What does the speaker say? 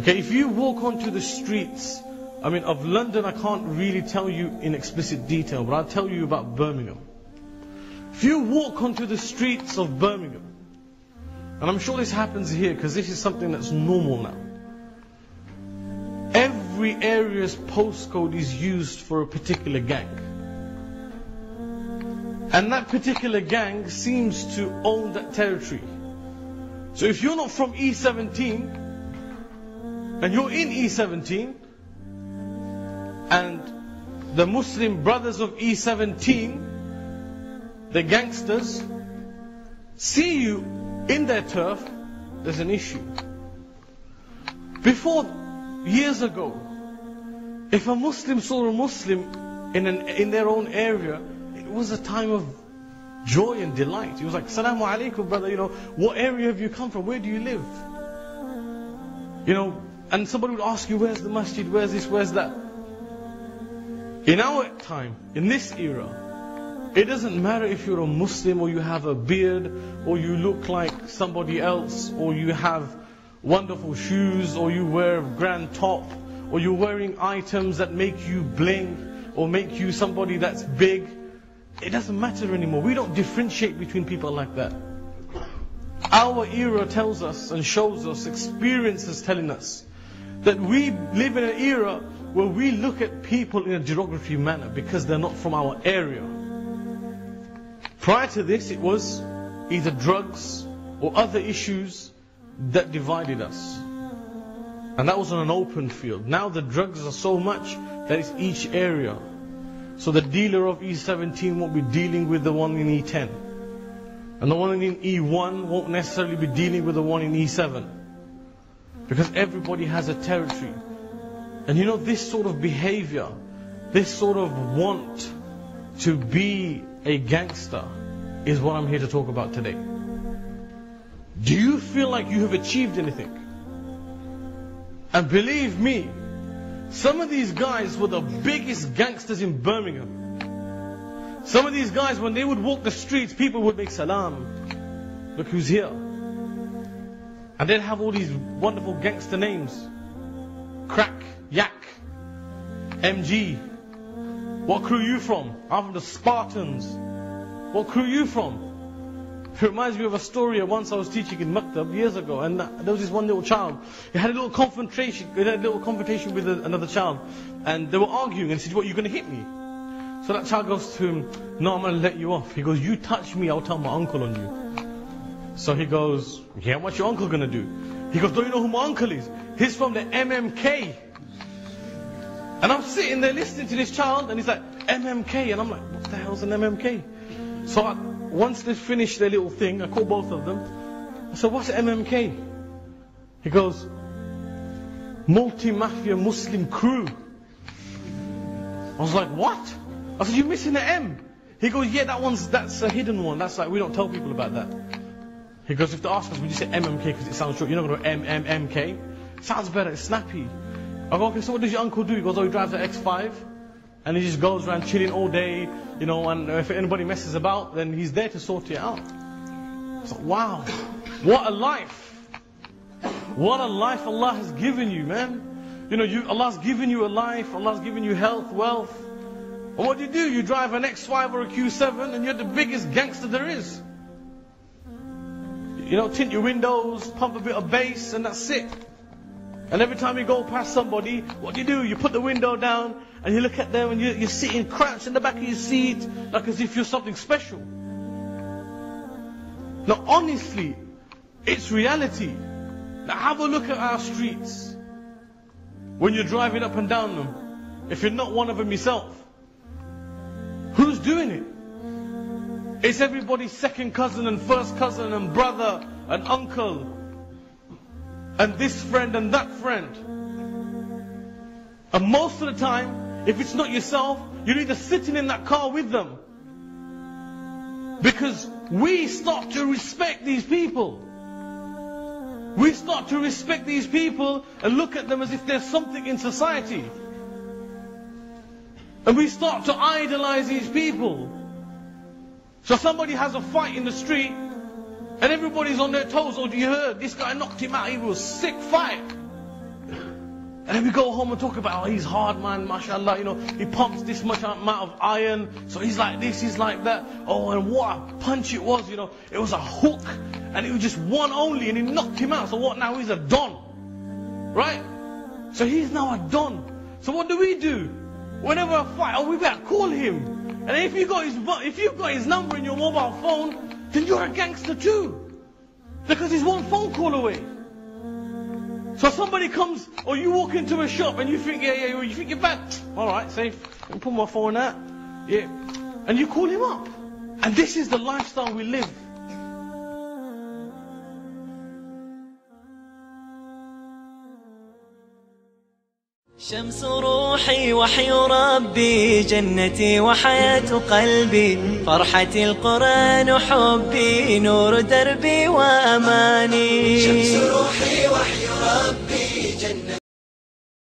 Okay, if you walk onto the streets, I mean, of London, I can't really tell you in explicit detail, but I'll tell you about Birmingham. If you walk onto the streets of Birmingham, and I'm sure this happens here because this is something that's normal now. Every area's postcode is used for a particular gang. And that particular gang seems to own that territory. So if you're not from E17, and you're in E17, and the Muslim brothers of E17, the gangsters, see you in their turf, there's an issue. Before, years ago, if a Muslim saw a Muslim in, an, in their own area, it was a time of joy and delight. He was like, Salamu alaikum, brother, you know, what area have you come from? Where do you live? You know, and somebody would ask you, where's the masjid, where's this, where's that? In our time, in this era, it doesn't matter if you're a Muslim or you have a beard or you look like somebody else or you have wonderful shoes or you wear a grand top or you're wearing items that make you bling or make you somebody that's big. It doesn't matter anymore. We don't differentiate between people like that. Our era tells us and shows us, experience is telling us that we live in an era where we look at people in a derogatory manner because they're not from our area. Prior to this, it was either drugs or other issues that divided us. And that was on an open field. Now the drugs are so much that it's each area. So the dealer of E17 won't be dealing with the one in E10. And the one in E1 won't necessarily be dealing with the one in E7. Because everybody has a territory. And you know, this sort of behavior, this sort of want to be a gangster is what I'm here to talk about today. Do you feel like you have achieved anything? And believe me, some of these guys were the biggest gangsters in Birmingham. Some of these guys, when they would walk the streets, people would make salam. Look who's here. And they'd have all these wonderful gangster names. Crack, Yak, MG. What crew are you from? I'm from the Spartans. What crew are you from? It reminds me of a story. Once I was teaching in Maktab years ago, and there was this one little child. He had a little confrontation. He had a little confrontation with another child, and they were arguing. And he said, "What? You going to hit me?" So that child goes to him, "No, I'm going to let you off." He goes, "You touch me, I'll tell my uncle on you." So he goes, "Yeah, what's your uncle going to do?" He goes, "Don't you know who my uncle is? He's from the MMK." And I'm sitting there listening to this child, and he's like, "MMK," and I'm like, "What the hell's an MMK?" So I, once they finished their little thing, I called both of them. I said, what's MMK? He goes, Multi-Mafia Muslim Crew. I was like, what? I said, you're missing the M. He goes, yeah, that one's, that's a hidden one. That's like, we don't tell people about that. Goes, if they ask us, would you say MMK because it sounds short? You're not going to MMMK. Sounds better, it's snappy. I go, okay, so what does your uncle do? He goes, oh, he drives an X5. And he just goes around chilling all day, you know, and if anybody messes about, then he's there to sort it out. So, wow, what a life. What a life Allah has given you, man. You know, you, Allah's given you a life, Allah's given you health, wealth. And what do you do? You drive an X5 or a Q7 and you're the biggest gangster there is. You know, tint your windows, pump a bit of bass, and that's it. And every time you go past somebody, what do you do? You put the window down and you look at them and you're, you're sitting crouched in the back of your seat like as if you're something special. Now, honestly, it's reality. Now, have a look at our streets when you're driving up and down them. If you're not one of them yourself, who's doing it? It's everybody's second cousin and first cousin and brother and uncle and this friend and that friend. And most of the time, if it's not yourself, you're either sitting in that car with them. Because we start to respect these people. We start to respect these people and look at them as if they're something in society. And we start to idolize these people. So somebody has a fight in the street, and everybody's on their toes. Oh, do you heard? This guy knocked him out. He was sick fight. And then we go home and talk about, oh, he's hard, man, mashallah, you know, he pumps this much amount of iron, so he's like this, he's like that. Oh, and what a punch it was, you know, it was a hook, and it was just one only, and he knocked him out. So what now? He's a don. Right? So he's now a don. So what do we do? Whenever a fight, oh, we better call him. And if you got his, if you've got his number in your mobile phone, then you're a gangster too. Because he's one phone call away. So somebody comes, or you walk into a shop and you think, yeah, yeah, you think you're back. All right, safe. Put my phone out. Yeah. And you call him up. And this is the lifestyle we live. شمس روحي وحي ربي جنتي وحياة قلبي. فرحتي القرآن حبي نور دربي وأماني. شمس روحي وحي